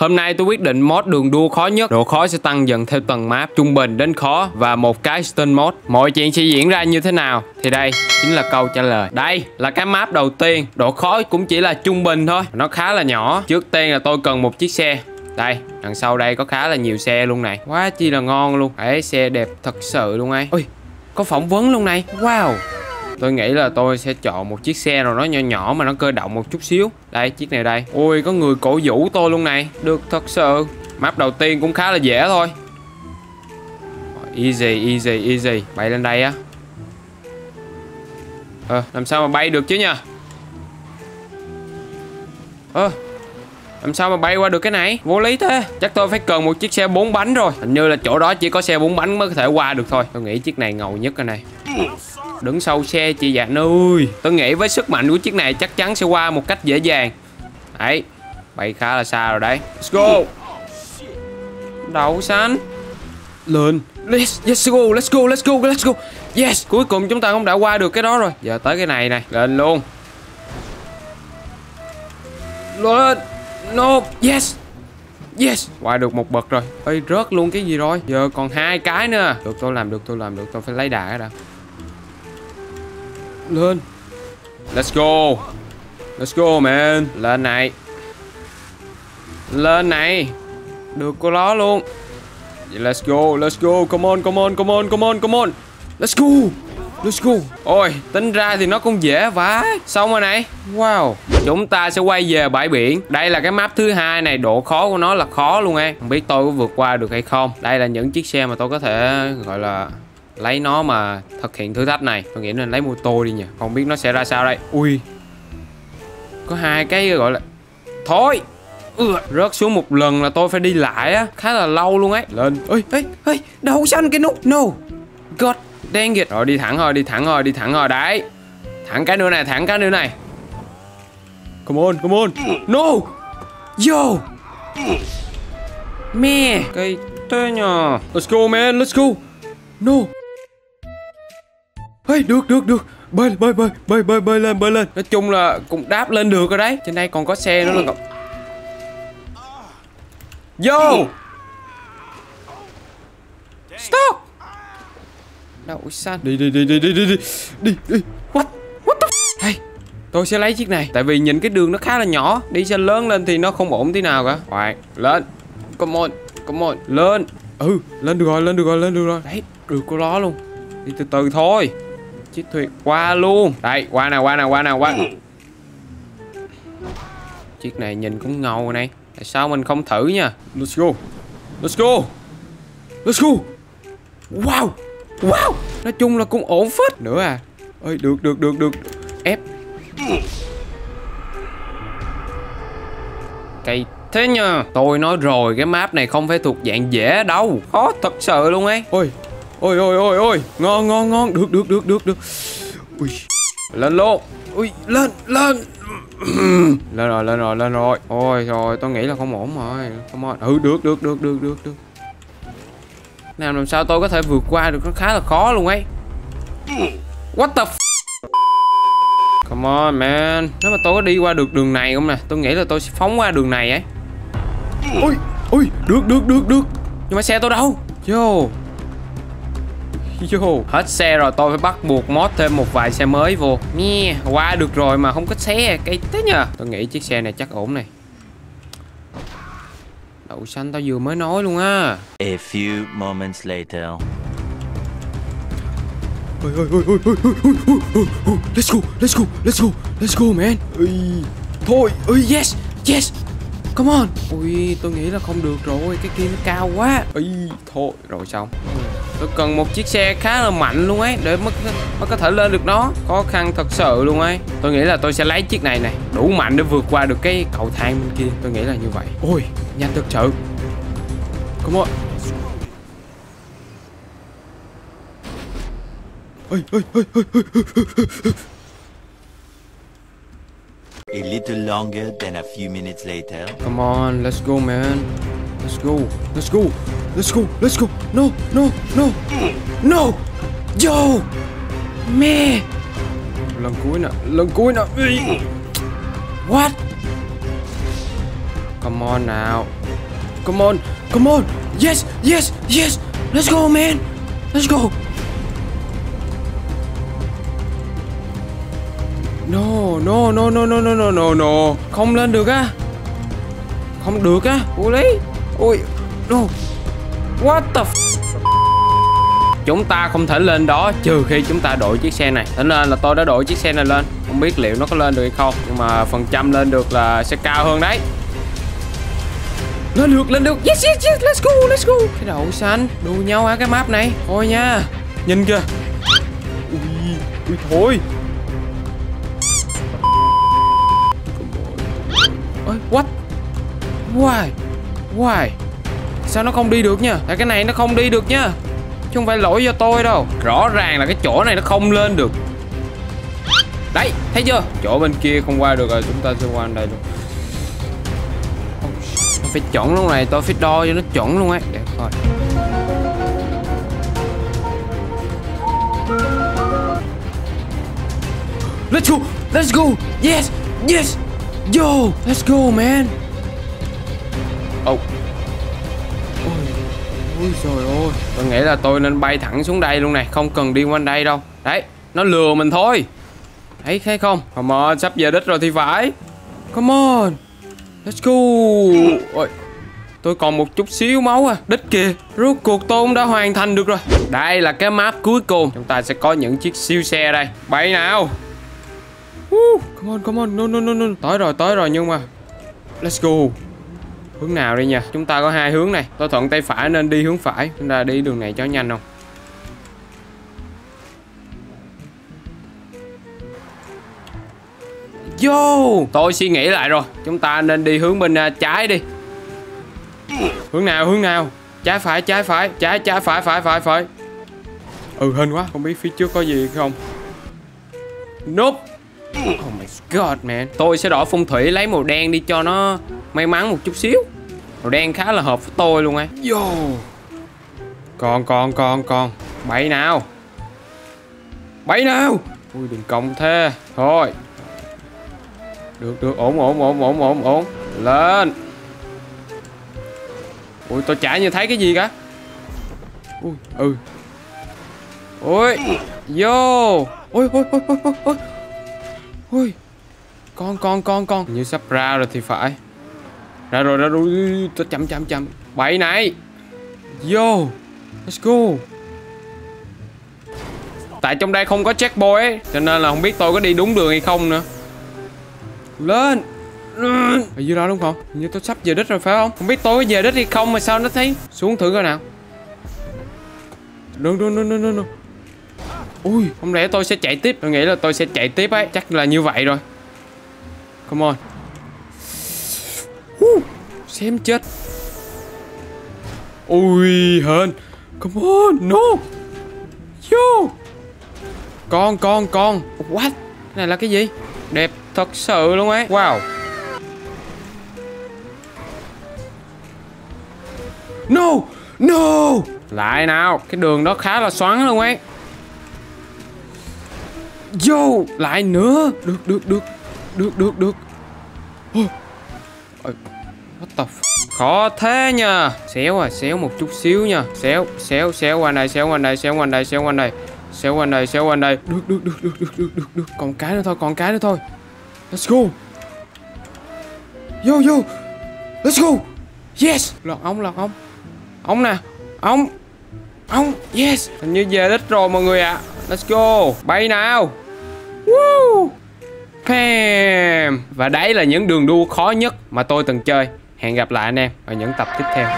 Hôm nay tôi quyết định mod đường đua khó nhất. Độ khó sẽ tăng dần theo tầng map Trung bình đến khó Và một cái stun mod Mọi chuyện sẽ diễn ra như thế nào? Thì đây chính là câu trả lời. Đây là cái map đầu tiên. Độ khó cũng chỉ là trung bình thôi. Nó khá là nhỏ. Trước tiên là tôi cần một chiếc xe. Đây, đằng sau đây có khá là nhiều xe luôn này. Quá chi là ngon luôn. Đấy, xe đẹp thật sự luôn ấy. Ui, có phỏng vấn luôn này. Wow. Tôi nghĩ là tôi sẽ chọn một chiếc xe nào đó nhỏ nhỏ mà nó cơ động một chút xíu. Đây, chiếc này đây. Ui, có người cổ vũ tôi luôn này. Được thật sự. Map đầu tiên cũng khá là dễ thôi. Easy easy easy. Bay lên đây á. Ờ làm sao mà bay được chứ nha Ờ làm sao mà bay qua được cái này? Vô lý thế. Chắc tôi phải cần một chiếc xe bốn bánh rồi. Hình như là chỗ đó chỉ có xe bốn bánh mới có thể qua được thôi. Tôi nghĩ chiếc này ngầu nhất cái này. Đứng sau xe chị dạ ơi Tôi nghĩ với sức mạnh của chiếc này chắc chắn sẽ qua một cách dễ dàng. Đấy Bay khá là xa rồi đấy. Let's go. Đậu xanh. Lên. Let's, let's go, let's go, let's go, let's go. Yes, cuối cùng chúng ta cũng đã qua được cái đó rồi. Giờ tới cái này này, lên luôn. Lên. No, yes Yes, qua được một bậc rồi. Ê, rớt luôn cái gì rồi? Giờ còn hai cái nữa. Được, tôi làm được, tôi làm được. Tôi phải lấy đà cái đã Lên. Let's go. Let's go man. Lên này. Lên này. Được cô đó luôn. Let's go, let's go. Come on, come on, come on, come on, come on. Let's go. Let's go. Ôi, tính ra thì nó cũng dễ vãi. Xong rồi này. Wow. Chúng ta sẽ quay về bãi biển. Đây là cái map thứ hai này. Độ khó của nó là khó luôn em Không biết tôi có vượt qua được hay không. Đây là những chiếc xe mà tôi có thể gọi là Lấy nó mà thực hiện thử thách này. Tôi nghĩ nên lấy mô tô đi nhỉ. Không biết nó sẽ ra sao đây. Ui. Có hai cái gọi là Thôi. Ừ, rớt xuống một lần là tôi phải đi lại á. Khá là lâu luôn ấy. Lên. Ơi ơi ơi Đậu xanh cái nút No. God Dang it. Rồi đi thẳng thôi, đi thẳng thôi, đi thẳng thôi. Đấy. Thẳng cái nữa này, thẳng cái nữa này. Come on, come on. No. Yo. Mẹ Cây thế nhờ. Let's go man, let's go. No Hey, được, được, được. Bơi, bơi, bơi, bơi, bơi, bơi lên, bơi lên. Nói chung là cũng đáp lên được rồi đấy. Trên đây còn có xe nữa là Yo Stop! Đậu xanh Đi đi đi đi đi đi đi. Đi đi. What What the f Hey Tôi sẽ lấy chiếc này. Tại vì nhìn cái đường nó khá là nhỏ. Đi xe lớn lên thì nó không ổn tí nào cả. Khoan Lên. Come on Come on Lên. Ừ Lên được rồi Lên được rồi Lên được rồi. Đấy Được cô đó luôn. Đi từ từ thôi Chiếc thuyền qua luôn. Đây qua nào qua nào qua nào qua. Chiếc này nhìn cũng ngầu này. Tại sao mình không thử nha? Let's go. Let's go. Let's go. Wow. Wow. Nói chung là cũng ổn phết Nữa à. Ơi được được được được. Ép. Cây thế nhờ Tôi nói rồi cái map này không phải thuộc dạng dễ đâu. Khó thật sự luôn ấy. Ôi Ôi ôi ôi ôi. Ngon ngon ngon. Được được được được được. Ui. Lên luôn Ui lên lên. Lên rồi lên rồi lên rồi. Ôi rồi tôi nghĩ là không ổn rồi. Không ổn. Ừ được được được được được được. Nào làm sao tôi có thể vượt qua được? Nó khá là khó luôn ấy. What the f come on man. Nếu mà tôi có đi qua được đường này không nè tôi nghĩ là tôi sẽ phóng qua đường này ấy. Ui ui được được được được. Nhưng mà xe tôi đâu? Vô Vô Hết xe rồi tôi phải bắt buộc mod thêm một vài xe mới vô. Nghe Qua được rồi mà không có xe Cây thế nhờ. Tôi nghĩ chiếc xe này chắc ổn này. Đậu xanh tao vừa mới nói luôn á. A few moments later. Ôi ôi ôi ôi ôi ôi ôi ôi ôi Let's go Let's go Let's go Let's go man. Ui. Thôi Ui yes Yes. Come on. Ui tôi nghĩ là không được rồi Cái kia nó cao quá. Ui thôi Rồi xong Tôi cần một chiếc xe khá là mạnh luôn ấy Để mới, mới có thể lên được nó. Khó khăn thật sự luôn ấy. Tôi nghĩ là tôi sẽ lấy chiếc này này Đủ mạnh để vượt qua được cái cầu thang bên kia. Tôi nghĩ là như vậy. Ôi. Nhanh thật sự. Come on. Ôi, ôi, ôi, ôi, ôi, ôi. A little longer than a few minutes later. Come on, let's go man. Let's go, let's go, let's go, let's go No, no, no No Yo Mẹ Lần cuối nè, lần cuối nè What Come on nào come on, come on. Yes, yes, yes. Let's go, man. Let's go. No, no, no, no, no, no, no, no, no. Không lên được á. Không được á. Ui lấy, Ui, no. What the f Chúng ta không thể lên đó trừ khi chúng ta đổi chiếc xe này. Thế nên là tôi đã đổi chiếc xe này lên. Không biết liệu nó có lên được hay không Nhưng mà phần trăm lên được là sẽ cao hơn đấy. Lên được, lên được. Yes, yes, yes, let's go, let's go. Cái đậu xanh, đua nhau hả cái map này. Thôi nha. Nhìn kìa. Ui, ui thôi. Ôi, what? Why? Why? Sao nó không đi được nha? Tại cái này nó không đi được nha. Chứ không phải lỗi do tôi đâu. Rõ ràng là cái chỗ này nó không lên được. Đấy thấy chưa? Chỗ bên kia không qua được rồi Chúng ta sẽ qua đây luôn. Oh, phải chuẩn luôn này Tôi phải đo cho nó chuẩn luôn ấy. Để coi. Let's go Let's go. Yes Yes. Yo Let's go man. Oh. Ôi trời ơi. Tôi nghĩ là tôi nên bay thẳng xuống đây luôn này, Không cần đi quanh đây đâu. Đấy, Nó lừa mình thôi. Thấy thấy không? Come on, Sắp về đích rồi thì phải. Come on. Let's go. Ôi, Tôi còn một chút xíu máu à. Đích kìa, Rốt cuộc tôi cũng đã hoàn thành được rồi. Đây là cái map cuối cùng. Chúng ta sẽ có những chiếc siêu xe đây. Bay nào. Woo. Come on come on. No no no no. Tới rồi tới rồi nhưng mà. Let's go. Hướng nào đi nha. Chúng ta có hai hướng này. Tôi thuận tay phải nên đi hướng phải. Chúng ta đi đường này cho nhanh không? Vô! Tôi suy nghĩ lại rồi. Chúng ta nên đi hướng bên uh, trái đi. Hướng nào hướng nào? Trái phải trái phải Trái trái phải phải phải phải. Ừ hên quá. Không biết phía trước có gì không? Nope. Oh my god man. Tôi sẽ đổi phong thủy lấy màu đen đi cho nó may mắn một chút xíu. Màu đen khá là hợp với tôi luôn ấy Yo. Con con con con Bậy nào. Bậy nào. Ui đừng công thế. Thôi. Được được. Ổn ổn ổn ổn ổn ổn. Lên. Ui tôi chả như thấy cái gì cả. Ui ừ. Ui. Vô. Ui ui ui ui ui ui. Ui. Con con con con. Như sắp ra rồi thì phải ra rồi ra rồi. Tôi chậm chậm chậm. Bậy này Vô. Let's go. Tại trong đây không có checkpoint ấy, Cho nên là không biết tôi có đi đúng đường hay không nữa. Lên. Ở dưới đó đúng không? Như tôi sắp về đích rồi, phải không? Không biết tôi có về đích hay không mà sao nó thấy Xuống thử coi nào. Đừng đừng đừng đừng đừng Ui, Không lẽ tôi sẽ chạy tiếp? Tôi nghĩ là tôi sẽ chạy tiếp ấy. Chắc là như vậy rồi. Come on. Xem chết. Ui, hên. Come on, No. Yo. Con con con. What? Cái này là cái gì? Đẹp thật sự luôn ấy. Wow. No No. Lại nào, Cái đường đó khá là xoắn luôn ấy. Yo, Lại nữa. Được được được. Được được được. Oh. What the f Khó thế nha. Xéo à xéo một chút xíu nha. Xéo xéo xéo qua này, xéo qua này, xéo qua này, xéo qua này, Xéo qua này, xéo qua này, Được được được được được được được. Được Còn cái nữa thôi còn cái nữa thôi. Let's go. Yo yo. Let's go. Yes. Lọt ống lọt ống. Ống nè. Ống. Ống. Yes. Hình như về đích rồi mọi người ạ. À. Let's go. Bay nào. Woo. Pam Và đấy là những đường đua khó nhất mà tôi từng chơi. Hẹn gặp lại anh em ở những tập tiếp theo.